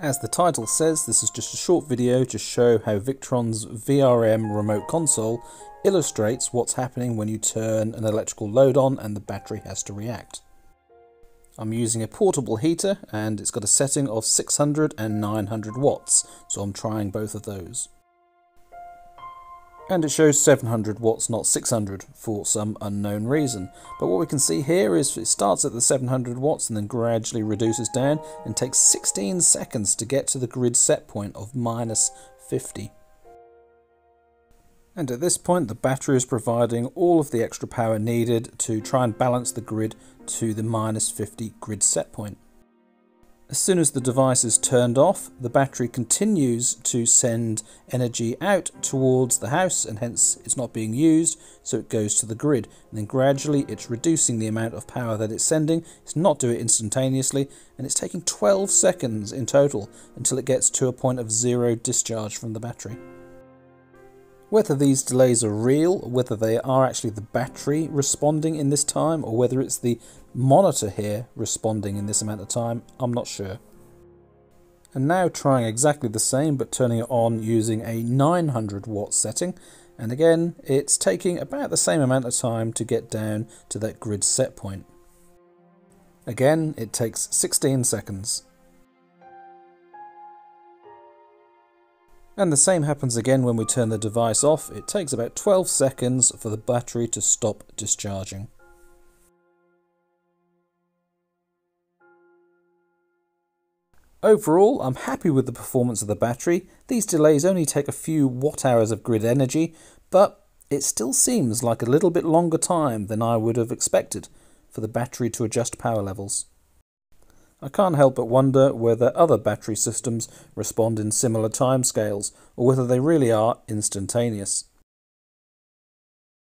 As the title says, this is just a short video to show how Victron's VRM remote console illustrates what's happening when you turn an electrical load on and the battery has to react. I'm using a portable heater and it's got a setting of 600 and 900 watts, so I'm trying both of those and it shows 700 watts not 600 for some unknown reason. But what we can see here is it starts at the 700 watts and then gradually reduces down and takes 16 seconds to get to the grid set point of minus 50 and at this point the battery is providing all of the extra power needed to try and balance the grid to the minus 50 grid set point as soon as the device is turned off, the battery continues to send energy out towards the house and hence it's not being used, so it goes to the grid. And then gradually it's reducing the amount of power that it's sending. It's not doing it instantaneously and it's taking 12 seconds in total until it gets to a point of zero discharge from the battery. Whether these delays are real, whether they are actually the battery responding in this time, or whether it's the monitor here responding in this amount of time, I'm not sure. And now trying exactly the same, but turning it on using a 900 watt setting, and again, it's taking about the same amount of time to get down to that grid set point. Again, it takes 16 seconds. And the same happens again when we turn the device off. It takes about 12 seconds for the battery to stop discharging. Overall, I'm happy with the performance of the battery. These delays only take a few watt hours of grid energy, but it still seems like a little bit longer time than I would have expected for the battery to adjust power levels. I can't help but wonder whether other battery systems respond in similar timescales, or whether they really are instantaneous.